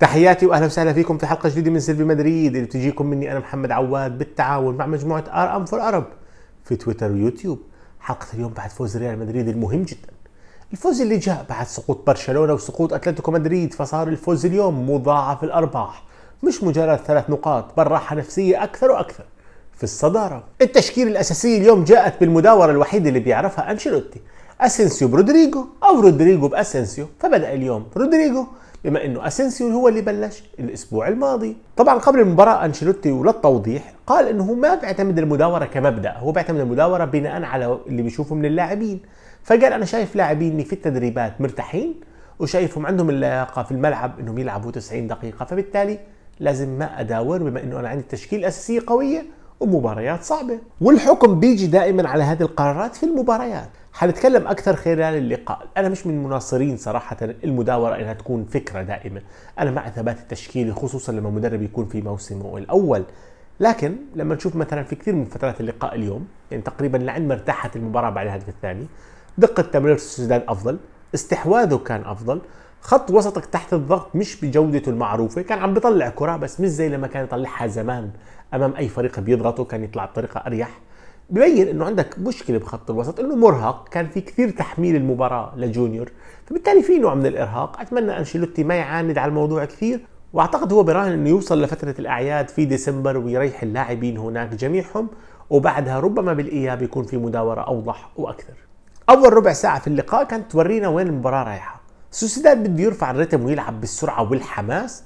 تحياتي واهلا وسهلا فيكم في حلقة جديدة من سيلفي مدريد. اللي بتجيكم مني أنا محمد عواد بالتعاون مع مجموعة RM4Arab في تويتر ويوتيوب. حلقة اليوم بعد فوز ريال مدريد المهم جدا. الفوز اللي جاء بعد سقوط برشلونة وسقوط أتلتيكو مدريد فصار الفوز اليوم مضاعف الأرباح. مش مجرد ثلاث نقاط بل راحة نفسية أكثر وأكثر في الصدارة. التشكيل الاساسي اليوم جاءت بالمداورة الوحيدة اللي بيعرفها أنشيلوتي. أسينسيو برودريجو أو رودريجو بأسينسيو فبدأ اليوم رودريجو بما إنه اسينسيو هو اللي بلش الأسبوع الماضي. طبعا قبل المباراة أنشيلوتي وللتوضيح قال إنه ما بيعتمد المداورة كمبدأ هو بيعتمد المداورة بناء على اللي بيشوفه من اللاعبين. فقال أنا شايف لاعبيني في التدريبات مرتاحين وشايفهم عندهم اللياقة في الملعب إنهم يلعبوا 90 دقيقة فبالتالي لازم ما أداور بما إنه أنا عندي تشكيل أساسية قوية ومباريات صعبة. والحكم بيجي دائما على هذه القرارات في المباريات. حنتكلم أكثر خلال اللقاء. أنا مش من مناصرين صراحة المداورة إنها تكون فكرة دائما. أنا مع ثبات التشكيل خصوصا لما المدرب يكون في موسمه الأول. لكن لما نشوف مثلا في كثير من فترات اللقاء اليوم يعني تقريبا لعند ما ارتاحت المباراة بعد الهدف الثاني دقة تمرير سوسيداد أفضل استحواذه كان أفضل خط وسطك تحت الضغط مش بجودته المعروفة كان عم بيطلع كرة بس مش زي لما كان يطلعها زمان أمام أي فريق بيضغطه كان يطلع بطريقة أريح. ببين إنه عندك مشكلة بخط الوسط إنه مرهق كان في كثير تحميل المباراة لجونيور. فبالتالي في نوع من الإرهاق. أتمنى أنشيلوتي ما يعاند على الموضوع كثير. وأعتقد هو براهن إنه يوصل لفترة الأعياد في ديسمبر ويريح اللاعبين هناك جميعهم. وبعدها ربما بالإياب يكون في مداورة أوضح وأكثر. أول ربع ساعة في اللقاء كانت تورينا وين المباراة رايحة. سوسيداد بده يرفع الرتم ويلعب بالسرعة والحماس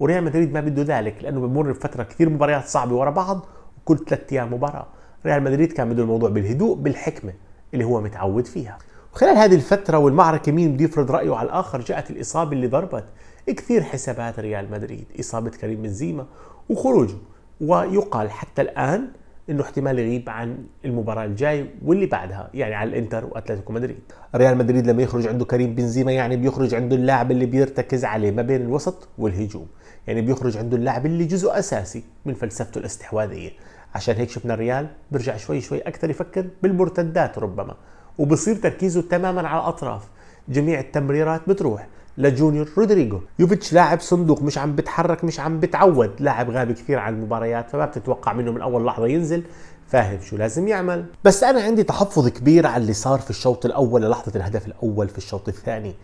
وريال مدريد ما بده ذلك لأنه بمر بفترة كثير مباريات صعبة ورا بعض وكل ثلاث أيام مباراة. ريال مدريد كان بده الموضوع بالهدوء بالحكمة اللي هو متعود فيها. وخلال هذه الفترة والمعركة مين بده يفرض رأيه على الآخر؟ جاءت الإصابة اللي ضربت. كثير حسابات ريال مدريد. إصابة كريم بنزيما وخروجه. ويقال حتى الآن إنه احتمال يغيب عن المباراة الجاي واللي بعدها يعني على الإنتر وأتلتيكو مدريد. ريال مدريد لما يخرج عنده كريم بنزيما يعني بيخرج عنده اللاعب اللي بيرتكز عليه ما بين الوسط والهجوم. يعني بيخرج عنده اللاعب اللي جزء أساسي من فلسفته الاستحواذية. عشان هيك شفنا الريال بيرجع شوي شوي أكثر يفكر بالمرتدات ربما وبصير تركيزه تماما على الأطراف. جميع التمريرات بتروح لجونيور رودريجو. يوفيتش لاعب صندوق مش عم بتحرك مش عم بتعود. لاعب غابي كثير عن المباريات فما بتتوقع منه من أول لحظة ينزل. فاهم شو لازم يعمل. بس أنا عندي تحفظ كبير على اللي صار في الشوط الأول للحظة الهدف الأول في الشوط الثاني.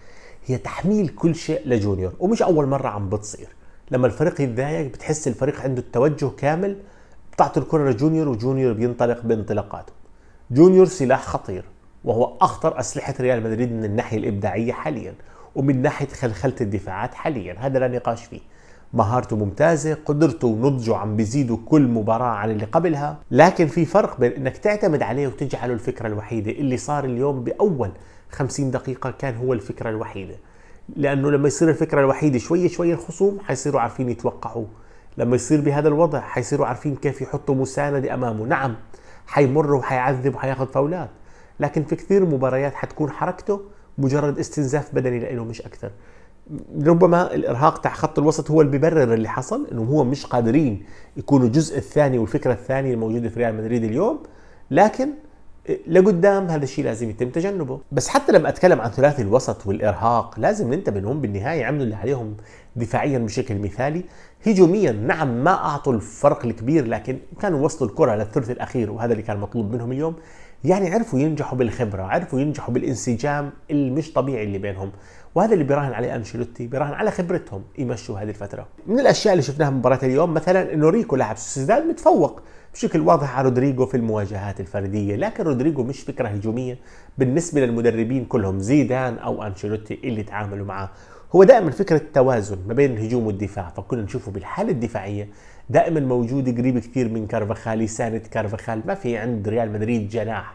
هي تحميل كل شيء لجونيور ومش أول مرة عم بتصير. لما الفريق يتضايق بتحس الفريق عنده التوجه كامل بتعطي الكرة لجونيور وجونيور بينطلق بانطلاقاته جونيور سلاح خطير وهو أخطر أسلحة ريال مدريد من الناحية الإبداعية حاليا ومن ناحية خلخلة الدفاعات حاليا. هذا لا نقاش فيه. مهارته ممتازة قدرته ونضجه عم بيزيدوا كل مباراة عن اللي قبلها. لكن في فرق بين إنك تعتمد عليه وتجعله الفكرة الوحيدة اللي صار اليوم بأول 50 دقيقة كان هو الفكرة الوحيدة. لأنه لما يصير الفكرة الوحيدة شوي شوي الخصوم حيصيروا عارفين يتوقعوه لما يصير بهذا الوضع حيصيروا عارفين كيف يحطوا مساندة أمامه. نعم حيمر وحيعذب وحياخذ فاولات لكن في كثير مباريات حتكون حركته مجرد استنزاف بدني له مش أكثر. ربما الإرهاق تاع خط الوسط هو اللي بيبرر اللي حصل إنه هو مش قادرين يكونوا الجزء الثاني والفكرة الثانية الموجودة في ريال مدريد اليوم لكن لقدام هذا الشيء لازم يتم تجنبه. بس حتى لما أتكلم عن ثلاثي الوسط والإرهاق لازم ننتبه انهم بالنهاية عملوا اللي عليهم دفاعيا بشكل مثالي. هجوميا نعم ما أعطوا الفرق الكبير لكن كانوا وصلوا الكرة للثلث الأخير وهذا اللي كان مطلوب منهم اليوم. يعني عرفوا ينجحوا بالخبرة عرفوا ينجحوا بالانسجام المش طبيعي اللي بينهم. وهذا اللي بيراهن عليه أنشيلوتي بيراهن على خبرتهم يمشوا هذه الفترة. من الأشياء اللي شفناها مباراة اليوم مثلا انه ريكو لاعب سوسيداد متفوق بشكل واضح على رودريجو في المواجهات الفردية لكن رودريجو مش فكرة هجومية. بالنسبة للمدربين كلهم زيدان أو أنشيلوتي اللي تعاملوا معه هو دائما فكرة توازن ما بين الهجوم والدفاع فكنا نشوفه بالحالة الدفاعية. دائما موجود قريب كثير من كارفاخال يساند كارفاخال. ما في عند ريال مدريد جناح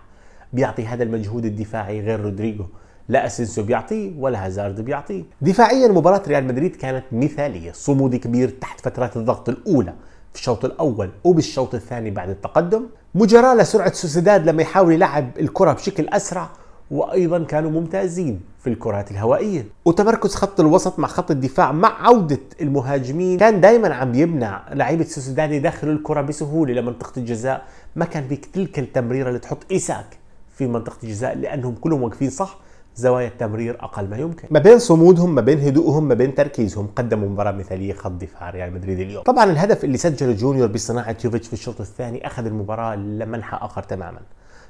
بيعطي هذا المجهود الدفاعي غير رودريجو. لا أسينسيو بيعطيه ولا هازارد بيعطيه. دفاعيا مباراة ريال مدريد كانت مثالية صمود كبير تحت فترات الضغط الأولى في الشوط الأول وبالشوط الثاني بعد التقدم. مجاراة لسرعة سوسيداد لما يحاول يلعب الكرة بشكل أسرع وأيضا كانوا ممتازين في الكرات الهوائية. وتمركز خط الوسط مع خط الدفاع مع عودة المهاجمين. كان دائما عم يمنع لعيبة سوسيداد يدخلوا الكرة بسهولة لمنطقة الجزاء. ما كان فيك تلك التمريرة اللي تحط إيساك في منطقة الجزاء لأنهم كلهم واقفين صح. زوايا التمرير أقل ما يمكن. ما بين صمودهم ما بين هدوءهم ما بين تركيزهم قدموا مباراة مثالية خط دفاع ريال مدريد اليوم. طبعا الهدف اللي سجله جونيور بصناعة يوفيتش في الشوط الثاني أخذ المباراة لمنحى آخر تماما.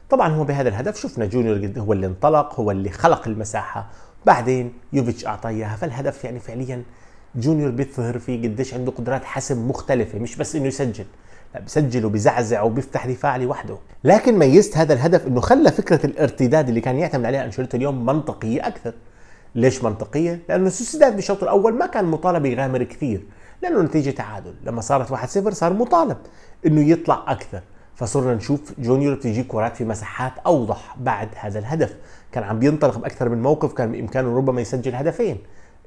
طبعا هو بهذا الهدف شفنا جونيور هو اللي انطلق هو اللي خلق المساحة. بعدين يوفيتش اعطاه إياها فالهدف يعني فعليا جونيور بيظهر فيه قديش عنده قدرات حسم مختلفة مش بس إنه يسجل. لا بسجل وبزعزع وبيفتح دفاع لوحده. لكن ميزة هذا الهدف إنه خلى فكرة الارتداد اللي كان يعتمد عليها أنشيلوتي اليوم منطقية أكثر. ليش منطقية؟ لأنه سوسيداد بالشوط الأول ما كان مطالب يغامر كثير. لأنه نتيجة تعادل. لما صارت 1-0 صار مطالب إنه يطلع أكثر. فصرنا نشوف جونيور بتيجي كرات في مساحات أوضح بعد هذا الهدف. كان عم بينطلق بأكثر من موقف كان بإمكانه ربما يسجل هدفين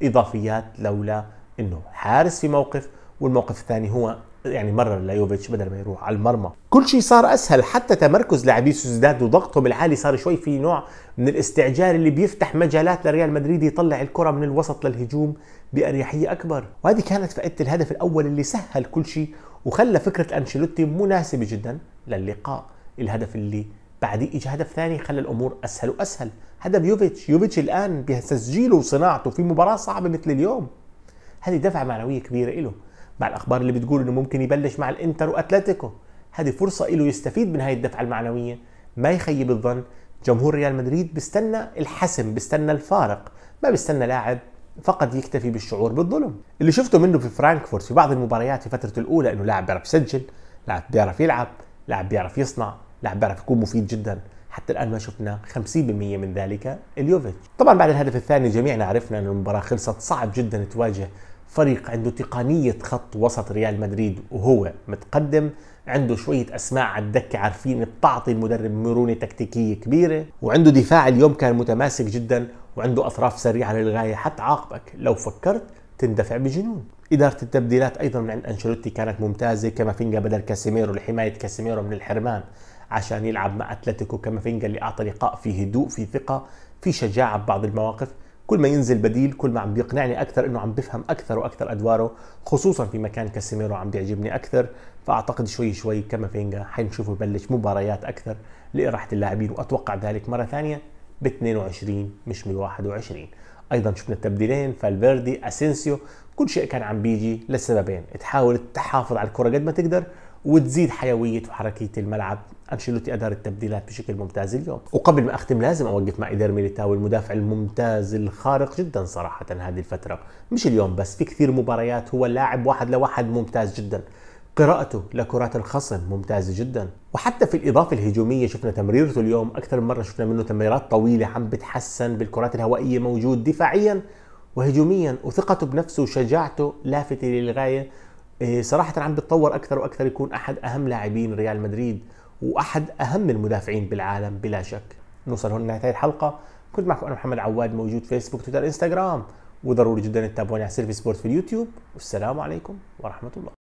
إضافيات لولا إنه حارس في موقف والموقف الثاني هو يعني مرر ليوفيتش بدل ما يروح على المرمى. كل شيء صار أسهل حتى تمركز لاعبي سوسداد وضغطهم العالي صار شوي في نوع من الاستعجال اللي بيفتح مجالات لريال مدريد يطلع الكرة من الوسط للهجوم بأريحية أكبر. وهذه كانت فائدة الهدف الأول اللي سهل كل شيء وخلى فكرة أنشيلوتي مناسبة جدا للقاء. الهدف اللي بعديه اجى هدف ثاني خلى الأمور أسهل وأسهل. هدف يوفيتش يوفيتش الآن بتسجيله وصناعته في مباراة صعبة مثل اليوم. هذه دفعة معنوية كبيرة له مع الأخبار اللي بتقول إنه ممكن يبلش مع الإنتر وأتلتيكو. هذه فرصة له يستفيد من هاي الدفعة المعنوية. ما يخيب الظن جمهور ريال مدريد بيستنى الحسم بيستنى الفارق. ما بيستنى لاعب فقط يكتفي بالشعور بالظلم. اللي شفته منه في فرانكفورت في بعض المباريات في فترته الأولى إنه لاعب بيعرف يسجل لاعب بيعرف يلعب لاعب بيعرف يصنع لاعب بيعرف يكون مفيد جدا. حتى الآن ما شفنا 50% من ذلك اليوفيتش. طبعا بعد الهدف الثاني جميعنا عرفنا أن المباراة خلصت صعب جدا تواجه فريق عنده تقنية خط وسط ريال مدريد وهو متقدم عنده شوية أسماء على الدكة عارفين بتعطي المدرب مرونة تكتيكية كبيرة وعنده دفاع اليوم كان متماسك جدا وعنده أطراف سريعة للغاية. حتعاقبك لو فكرت تندفع بجنون. إدارة التبديلات أيضا من عند أنشيلوتي كانت ممتازة كامافينجا بدل كاسيميرو لحماية كاسيميرو من الحرمان. عشان يلعب مع أتلتيكو كامافينجا اللي أعطى لقاء فيه هدوء في ثقة في شجاعة ببعض المواقف. كل ما ينزل بديل كل ما عم بيقنعني أكثر إنه عم بفهم أكثر وأكثر أدواره خصوصا في مكان كاسيميرو عم بيعجبني أكثر. فأعتقد شوي شوي كامافينجا حنشوفه يبلش مباريات أكثر لاراحه اللاعبين وأتوقع ذلك مرة ثانية ب 22 مش ب 21 أيضا شفنا التبديلين فالفيردي أسينسيو كل شيء كان عم بيجي لسببين. تحاول تحافظ على الكرة قد ما تقدر وتزيد حيوية وحركية الملعب. أنشيلوتي أدار التبديلات بشكل ممتاز اليوم. وقبل ما أختم لازم أوقف مع ايدير ميليتاو المدافع الممتاز الخارق جدا صراحة هذه الفترة. مش اليوم بس في كثير مباريات. هو لاعب واحد لواحد ممتاز جدا. قراءته لكرات الخصم ممتازة جدا. وحتى في الإضافة الهجومية شفنا تمريرته اليوم. أكثر من مرة شفنا منه تمريرات طويلة عم بتحسن بالكرات الهوائية موجود دفاعيا وهجوميا وثقته بنفسه وشجاعته لافتة للغاية. إيه، صراحة عم بتطور أكثر وأكثر يكون أحد أهم لاعبين ريال مدريد وأحد أهم المدافعين بالعالم بلا شك. نوصل هون لنهاية الحلقة. كنت معكم أنا محمد عواد موجود فيسبوك تويتر إنستغرام. وضروري جدا تتابعوني على سيلفي سبورت في اليوتيوب. والسلام عليكم ورحمة الله.